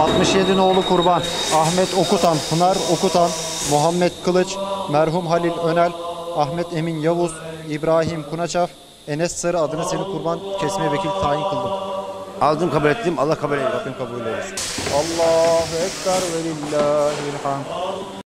67 oğlu kurban. Ahmet Okutan, Pınar Okutan, Muhammed Kılıç, merhum Halil Önel, Ahmet Emin Yavuz, İbrahim Kunaçaf, Enes Sarı adına seni kurban kesmeye vekil tayin kıldım. Aldım kabul ettim. Allah kabul eylesin. Rabbim kabul eylesin. Allahu Ekber ve lillahil hamd.